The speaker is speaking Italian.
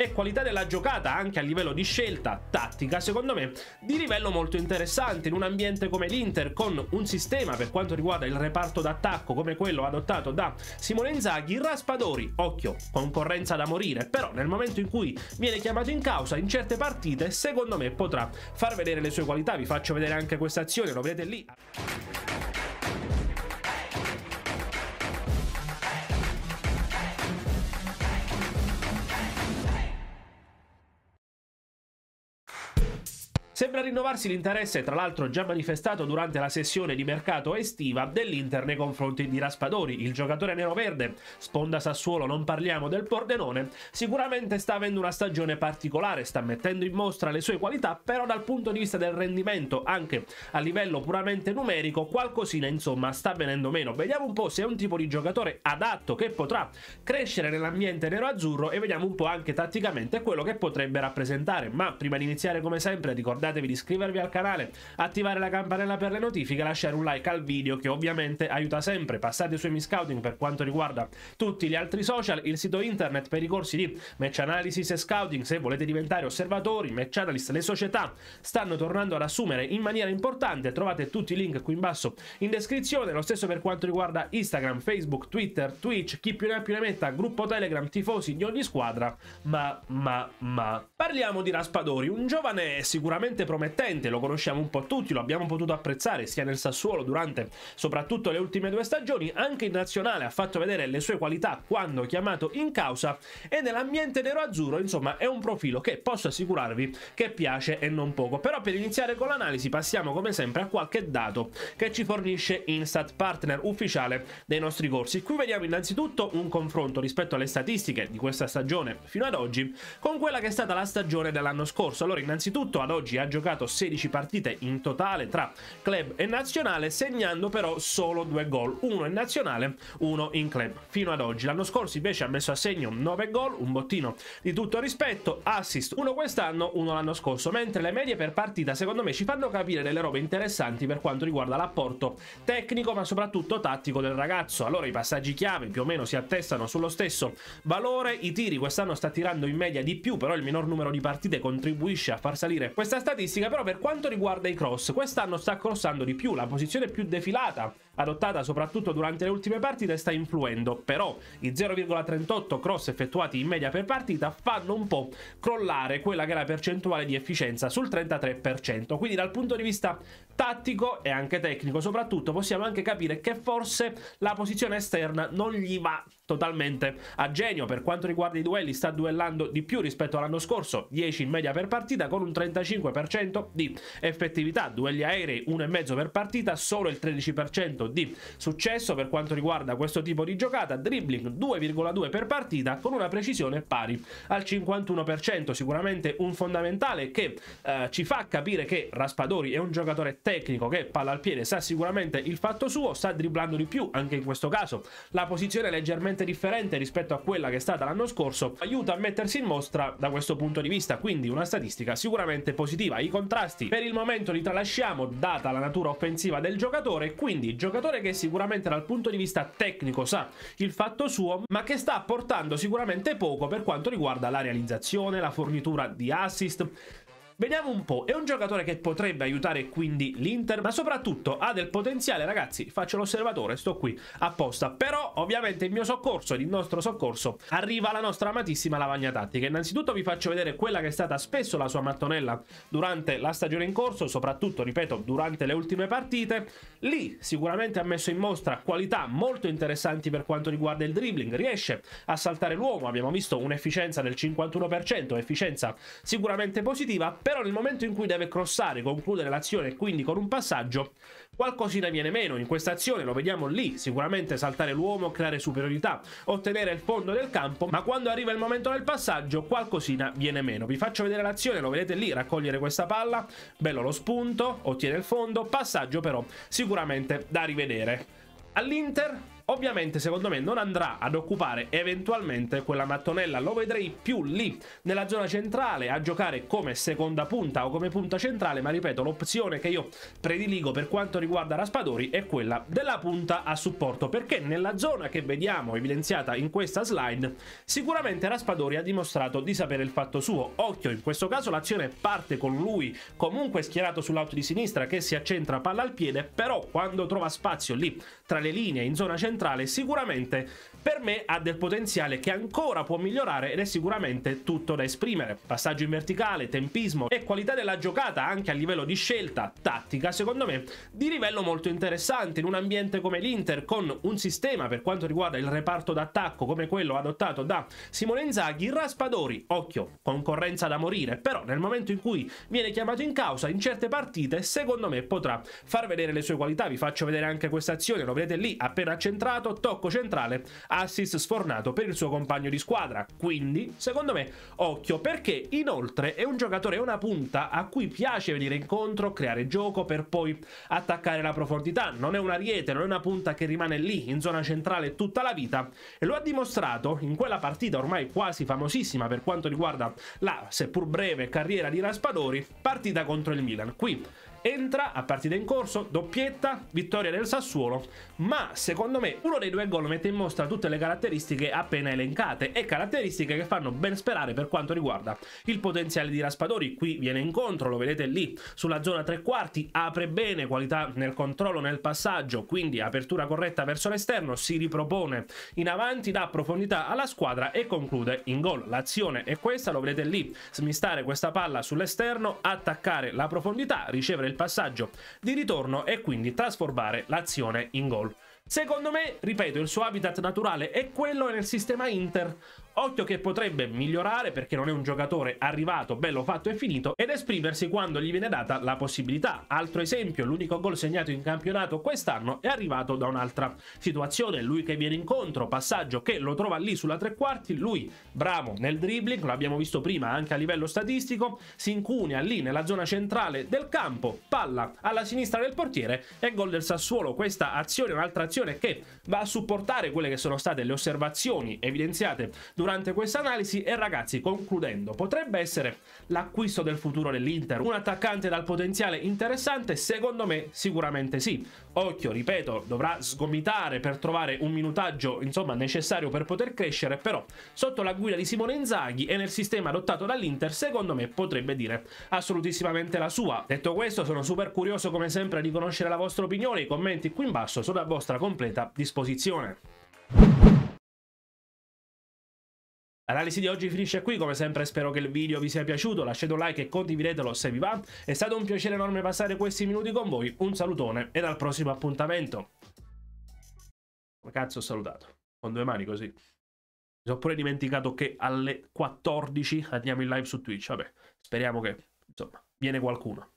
e qualità della giocata anche a livello di scelta tattica, secondo me, di livello molto interessante in un ambiente come l'Inter con un sistema per quanto riguarda il reparto d'attacco come quello adottato da Simone Inzaghi, Raspadori, occhio, concorrenza da morire, però nel momento in cui viene chiamato in causa in certe partite, secondo me potrà far vedere le sue qualità, vi faccio vedere anche questa azione, lo vedete lì. Sembra rinnovarsi l'interesse, tra l'altro già manifestato durante la sessione di mercato estiva dell'Inter nei confronti di Raspadori, il giocatore nero-verde, sponda Sassuolo, non parliamo del Pordenone, sicuramente sta avendo una stagione particolare, sta mettendo in mostra le sue qualità, però dal punto di vista del rendimento, anche a livello puramente numerico, qualcosina insomma sta venendo meno. Vediamo un po' se è un tipo di giocatore adatto che potrà crescere nell'ambiente nero-azzurro e vediamo un po' anche tatticamente quello che potrebbe rappresentare. Ma prima di iniziare come sempre ricordate ricordatevi di iscrivervi al canale, attivare la campanella per le notifiche, lasciare un like al video che ovviamente aiuta sempre. Passate su Mi Scouting per quanto riguarda tutti gli altri social, il sito internet per i corsi di match analysis e scouting. Se volete diventare osservatori, match analyst, le società stanno tornando ad assumere in maniera importante, trovate tutti i link qui in basso in descrizione, lo stesso per quanto riguarda Instagram, Facebook, Twitter, Twitch, chi più ne ha più ne metta, gruppo Telegram, tifosi di ogni squadra, ma, ma, ma... Parliamo di Raspadori, un giovane sicuramente promettente, lo conosciamo un po' tutti, lo abbiamo potuto apprezzare sia nel Sassuolo durante soprattutto le ultime due stagioni, anche in nazionale ha fatto vedere le sue qualità quando chiamato in causa e nell'ambiente nero-azzurro insomma è un profilo che posso assicurarvi che piace e non poco. Però per iniziare con l'analisi passiamo come sempre a qualche dato che ci fornisce Instat Partner ufficiale dei nostri corsi. Qui vediamo innanzitutto un confronto rispetto alle statistiche di questa stagione fino ad oggi con quella che è stata la stagione dell'anno scorso. Allora innanzitutto ad oggi ha giocato 16 partite in totale tra club e nazionale, segnando però solo due gol, uno in nazionale, uno in club. Fino ad oggi, l'anno scorso invece ha messo a segno 9 gol, un bottino di tutto rispetto, assist uno quest'anno, uno l'anno scorso, mentre le medie per partita secondo me ci fanno capire delle robe interessanti per quanto riguarda l'apporto tecnico ma soprattutto tattico del ragazzo. Allora i passaggi chiave più o meno si attestano sullo stesso valore, i tiri quest'anno sta tirando in media di più, però il minor numero di partite contribuisce a far salire questa statistica, però per quanto riguarda i cross, quest'anno sta crossando di più, la posizione più defilata, adottata soprattutto durante le ultime partite, sta influendo, però i 0,38 cross effettuati in media per partita fanno un po' crollare quella che è la percentuale di efficienza sul 33%, quindi dal punto di vista tattico e anche tecnico soprattutto possiamo anche capire che forse la posizione esterna non gli va totalmente a genio. Per quanto riguarda i duelli sta duellando di più rispetto all'anno scorso 10 in media per partita con un 35% di effettività. Duelli aerei 1,5 per partita solo il 13% di successo per quanto riguarda questo tipo di giocata. Dribbling 2,2 per partita con una precisione pari al 51% sicuramente un fondamentale che eh, ci fa capire che Raspadori è un giocatore tecnico che palla al piede sa sicuramente il fatto suo, sta dribblando di più anche in questo caso. La posizione è leggermente differente rispetto a quella che è stata l'anno scorso, aiuta a mettersi in mostra da questo punto di vista, quindi una statistica sicuramente positiva. I contrasti per il momento li tralasciamo data la natura offensiva del giocatore, quindi giocatore che sicuramente dal punto di vista tecnico sa il fatto suo, ma che sta apportando sicuramente poco per quanto riguarda la realizzazione, la fornitura di assist, Vediamo un po', è un giocatore che potrebbe aiutare quindi l'Inter, ma soprattutto ha del potenziale, ragazzi, faccio l'osservatore, sto qui apposta, però ovviamente il mio soccorso ed il nostro soccorso arriva la nostra amatissima lavagna tattica. Innanzitutto vi faccio vedere quella che è stata spesso la sua mattonella durante la stagione in corso, soprattutto, ripeto, durante le ultime partite. Lì sicuramente ha messo in mostra qualità molto interessanti per quanto riguarda il dribbling, riesce a saltare l'uomo, abbiamo visto un'efficienza del 51%, efficienza sicuramente positiva, nel momento in cui deve crossare, concludere l'azione e quindi con un passaggio, qualcosina viene meno. In questa azione lo vediamo lì, sicuramente saltare l'uomo, creare superiorità, ottenere il fondo del campo, ma quando arriva il momento del passaggio qualcosina viene meno. Vi faccio vedere l'azione, lo vedete lì, raccogliere questa palla, bello lo spunto, ottiene il fondo, passaggio però sicuramente da rivedere. All'Inter ovviamente secondo me non andrà ad occupare eventualmente quella mattonella, lo vedrei più lì nella zona centrale a giocare come seconda punta o come punta centrale, ma ripeto, l'opzione che io prediligo per quanto riguarda Raspadori è quella della punta a supporto, perché nella zona che vediamo evidenziata in questa slide, sicuramente Raspadori ha dimostrato di sapere il fatto suo. Occhio, in questo caso l'azione parte con lui comunque schierato sull'auto di sinistra che si accentra palla al piede, però quando trova spazio lì tra le linee in zona centrale sicuramente per me ha del potenziale che ancora può migliorare ed è sicuramente tutto da esprimere. Passaggio in verticale, tempismo e qualità della giocata anche a livello di scelta tattica, secondo me, di livello molto interessante in un ambiente come l'Inter con un sistema per quanto riguarda il reparto d'attacco come quello adottato da Simone Inzaghi, Raspadori, occhio, concorrenza da morire, però nel momento in cui viene chiamato in causa in certe partite, secondo me potrà far vedere le sue qualità. Vi faccio vedere anche questa azione, lo vedete lì, appena centrato, tocco centrale, assist sfornato per il suo compagno di squadra. Quindi, secondo me, occhio, perché inoltre è un giocatore, è una punta a cui piace venire incontro, creare gioco per poi attaccare la profondità. Non è un ariete, non è una punta che rimane lì in zona centrale tutta la vita e lo ha dimostrato in quella partita ormai quasi famosissima per quanto riguarda la seppur breve carriera di Raspadori, partita contro il Milan. Qui entra a partita in corso, doppietta, vittoria del Sassuolo, ma secondo me uno dei due gol mette in mostra tutte le caratteristiche appena elencate e caratteristiche che fanno ben sperare per quanto riguarda il potenziale di Raspadori. Qui viene incontro, lo vedete lì sulla zona tre quarti, apre bene, qualità nel controllo, nel passaggio, quindi apertura corretta verso l'esterno, si ripropone in avanti, dà profondità alla squadra e conclude in gol. L'azione è questa, lo vedete lì, smistare questa palla sull'esterno, attaccare la profondità, ricevere il passaggio di ritorno e quindi trasformare l'azione in gol. Secondo me, ripeto, il suo habitat naturale è quello nel sistema Inter, Occhio che potrebbe migliorare perché non è un giocatore arrivato, bello fatto e finito ed esprimersi quando gli viene data la possibilità. Altro esempio, l'unico gol segnato in campionato quest'anno è arrivato da un'altra situazione, lui che viene incontro, passaggio che lo trova lì sulla tre quarti, lui bravo nel dribbling, lo abbiamo visto prima anche a livello statistico, si incunea lì nella zona centrale del campo, palla alla sinistra del portiere e gol del Sassuolo. Questa azione è un'altra azione che va a supportare quelle che sono state le osservazioni evidenziate durante questa analisi e ragazzi concludendo potrebbe essere l'acquisto del futuro dell'Inter un attaccante dal potenziale interessante? Secondo me sicuramente sì. Occhio ripeto dovrà sgomitare per trovare un minutaggio insomma necessario per poter crescere però sotto la guida di Simone Inzaghi e nel sistema adottato dall'Inter secondo me potrebbe dire assolutissimamente la sua. Detto questo sono super curioso come sempre di conoscere la vostra opinione. I commenti qui in basso sono a vostra completa disposizione L'analisi di oggi finisce qui, come sempre spero che il video vi sia piaciuto, lasciate un like e condividetelo se vi va, è stato un piacere enorme passare questi minuti con voi, un salutone e al prossimo appuntamento. Come cazzo ho salutato? Con due mani così. Mi sono pure dimenticato che alle 14 andiamo in live su Twitch, vabbè, speriamo che, insomma, viene qualcuno.